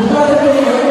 Obrigado,